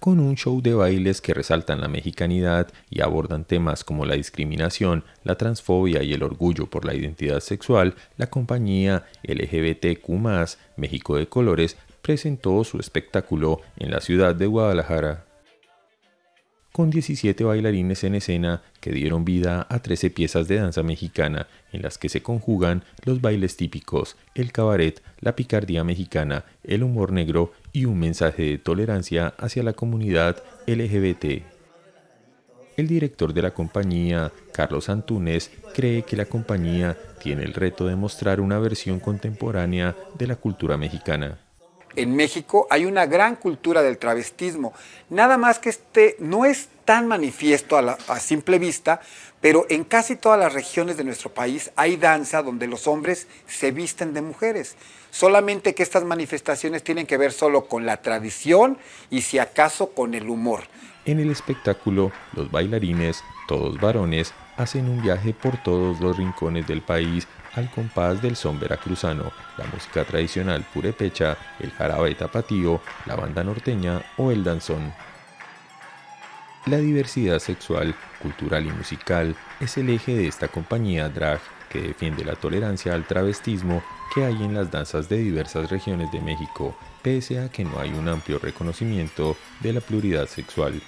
con un show de bailes que resaltan la mexicanidad y abordan temas como la discriminación, la transfobia y el orgullo por la identidad sexual, la compañía LGBTQ México de Colores presentó su espectáculo en la ciudad de Guadalajara con 17 bailarines en escena que dieron vida a 13 piezas de danza mexicana en las que se conjugan los bailes típicos, el cabaret, la picardía mexicana, el humor negro y un mensaje de tolerancia hacia la comunidad LGBT. El director de la compañía, Carlos Antúnez, cree que la compañía tiene el reto de mostrar una versión contemporánea de la cultura mexicana en México hay una gran cultura del travestismo. Nada más que este no es tan manifiesto a, simple vista, pero en casi todas las regiones de nuestro país hay danza donde los hombres se visten de mujeres. Solamente que estas manifestaciones tienen que ver solo con la tradición y si acaso con el humor. En el espectáculo, los bailarines, todos varones, hacen un viaje por todos los rincones del país al compás del son veracruzano, la música tradicional purepecha, el jarabe tapatío, la banda norteña o el danzón. La diversidad sexual, cultural y musical es el eje de esta compañía drag que defiende la tolerancia al travestismo que hay en las danzas de diversas regiones de México, pese a que no hay un amplio reconocimiento de la pluralidad sexual.